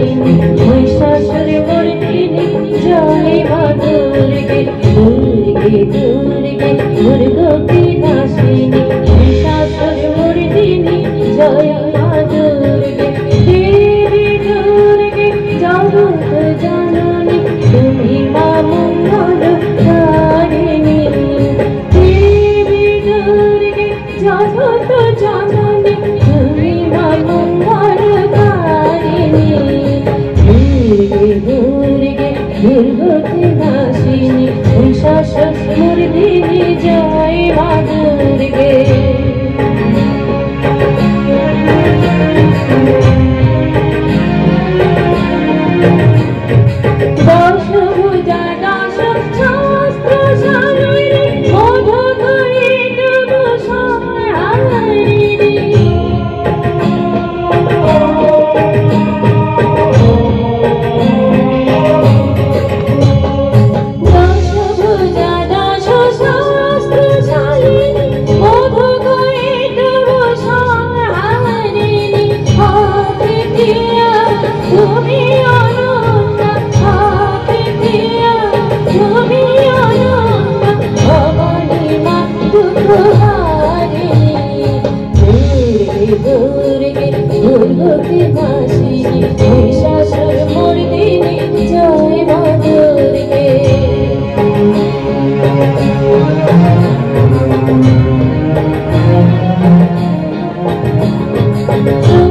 বৈশাখের মর্মিনী জলে মাতুরকে দুর্গে দুর্গে দুর্গকে নাশিনী বৈশাখের মর্মিনী জয় মাতুরকে দেবী দুর্গে জগত জননী তুমি মা মঙ্গল তারিণী দেবী দুর্গে জগত জননী দুর্গতি নাশিনী মহিষাস মুর্দিনী জয় মা দুর্গে দশ জানা সব দুর্গে দুর্গকে ভাসিনি শাশুর মোর দিনে জয় মা দুর্গে Thank you.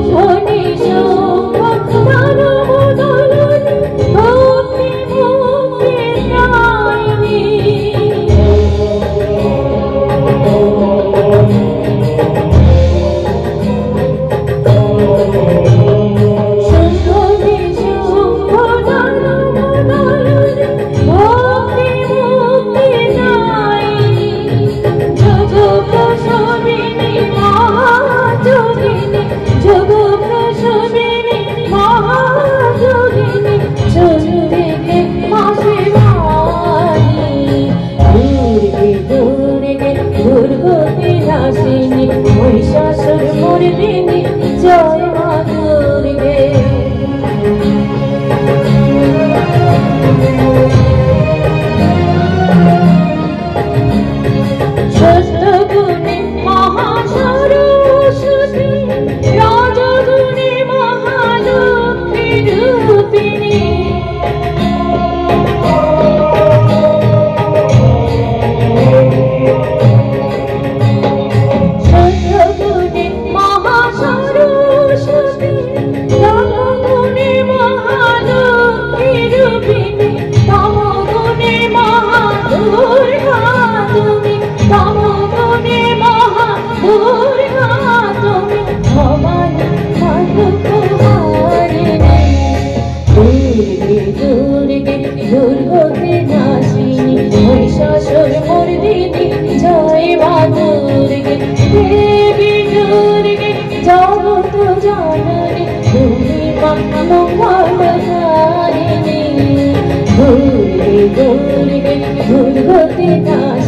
ভুল গতিতা